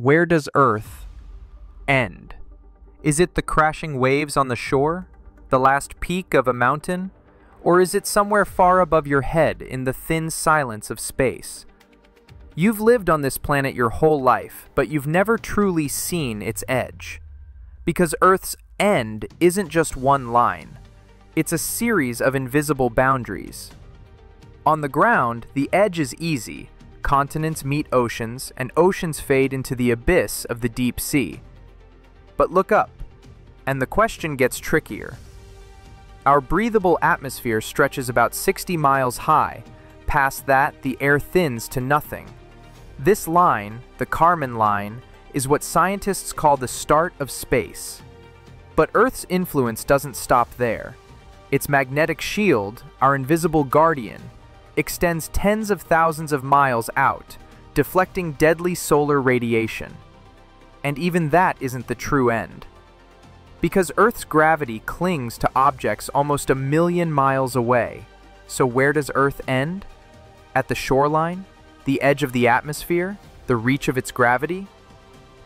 Where does Earth end? Is it the crashing waves on the shore? The last peak of a mountain? Or is it somewhere far above your head in the thin silence of space? You've lived on this planet your whole life, but you've never truly seen its edge. Because Earth's end isn't just one line. It's a series of invisible boundaries. On the ground, the edge is easy. Continents meet oceans, and oceans fade into the abyss of the deep sea. But look up, and the question gets trickier. Our breathable atmosphere stretches about 60 miles high. Past that, the air thins to nothing. This line, the Kármán line, is what scientists call the start of space. But Earth's influence doesn't stop there. Its magnetic shield, our invisible guardian, extends tens of thousands of miles out, deflecting deadly solar radiation. And even that isn't the true end. Because Earth's gravity clings to objects almost a million miles away. So where does Earth end? At the shoreline? The edge of the atmosphere? The reach of its gravity?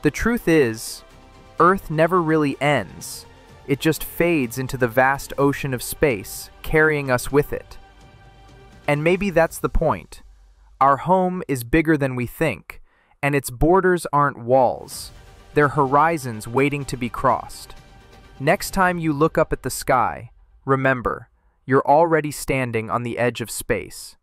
The truth is, Earth never really ends. It just fades into the vast ocean of space, carrying us with it. And maybe that's the point. Our home is bigger than we think, and its borders aren't walls. They're horizons waiting to be crossed. Next time you look up at the sky, remember, you're already standing on the edge of space.